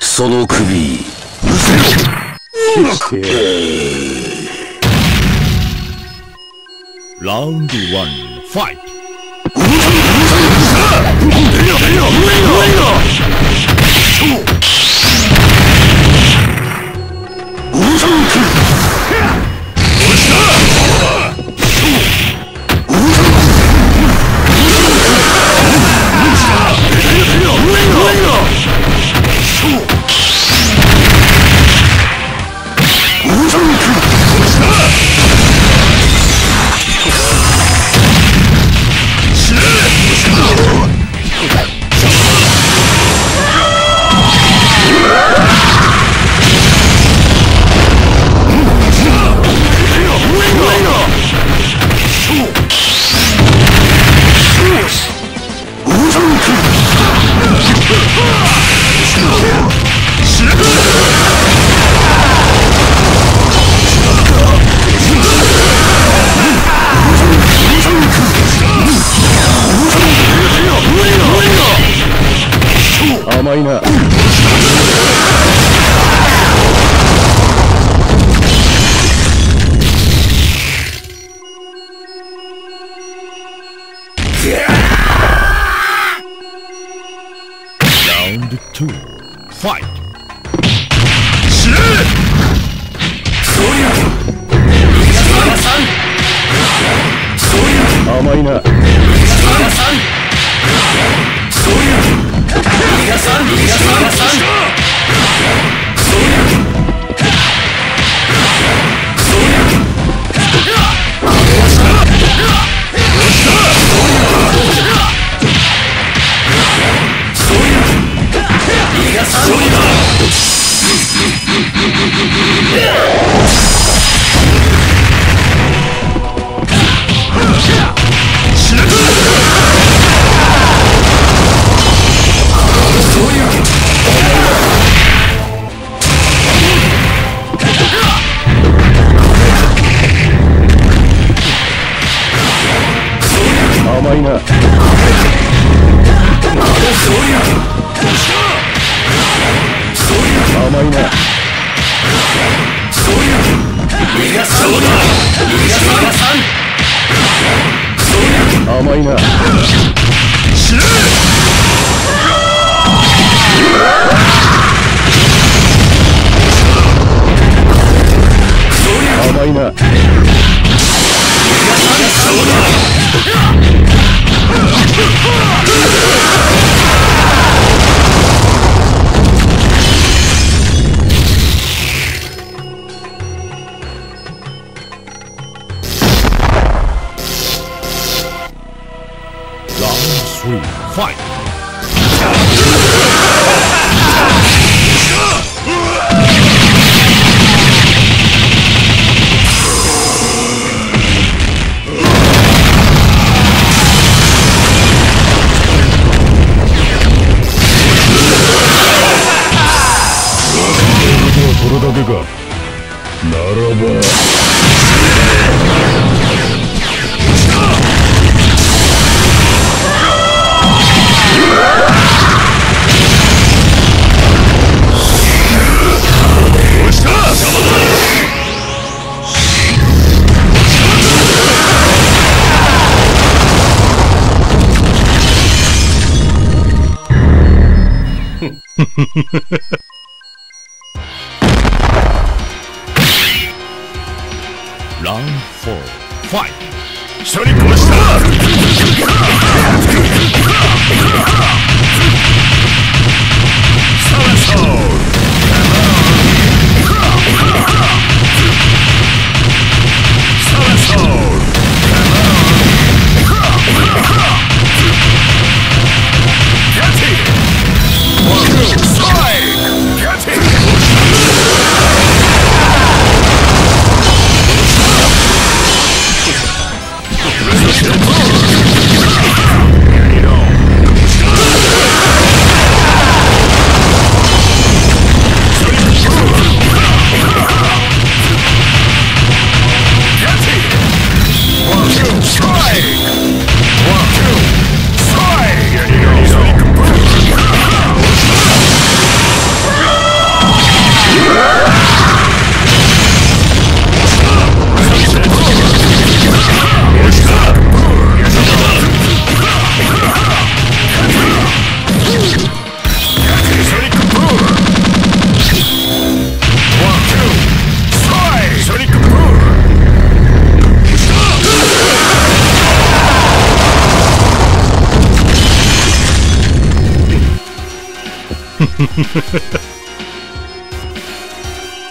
その首。ラウンドワンファイ甘いなラウンドツーファイ甘甘甘いな。ならば。ラウンドフォーファイ一人殺した。フフフ。